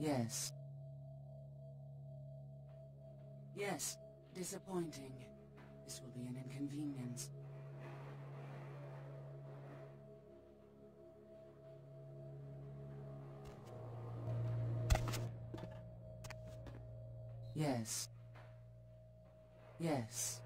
Yes. Yes, disappointing. This will be an inconvenience. Yes. Yes.